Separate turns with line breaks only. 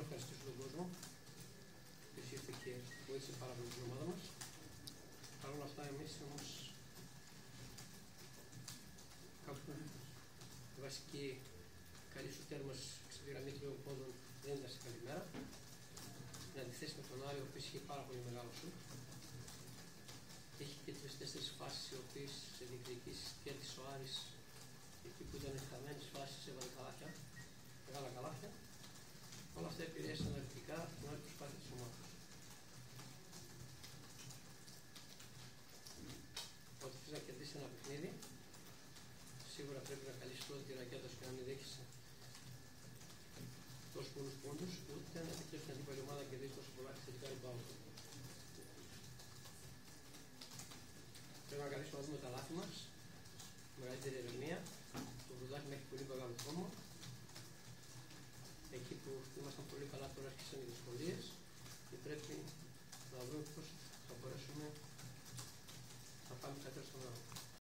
να ευχαριστήσω τον κόσμο που ήρθε και βοήθησε πάρα πολύ την ομάδα μας. Παρ' όλα αυτά εμείς όμως κάπου η βασική καλή σου τέρμας στη γραμμή τριών πόντων δεν ήταν σε καλή μέρα. Εν αντιθέσει με τον Άριο, ο οποίος είχε πάρα πολύ μεγάλο σου. Σίγουρα πρέπει να καλύψει τότε τη ρακέτα σου και να μην δέχεσαι τόσους πολλούς πόντους, ούτε να επιτρέψει την αντίπαλη ομάδα να κερδίσει τόσο πολλά θετικά rebound. Πρέπει να καλύψουμε να δούμε τα λάθη μας, μεγαλύτερη ερμηνεία. Το βρουδάκι μέχρι πολύ μεγάλο χώμα. Εκεί που ήμασταν πολύ καλά, τώρα άρχισαν οι δυσκολίες.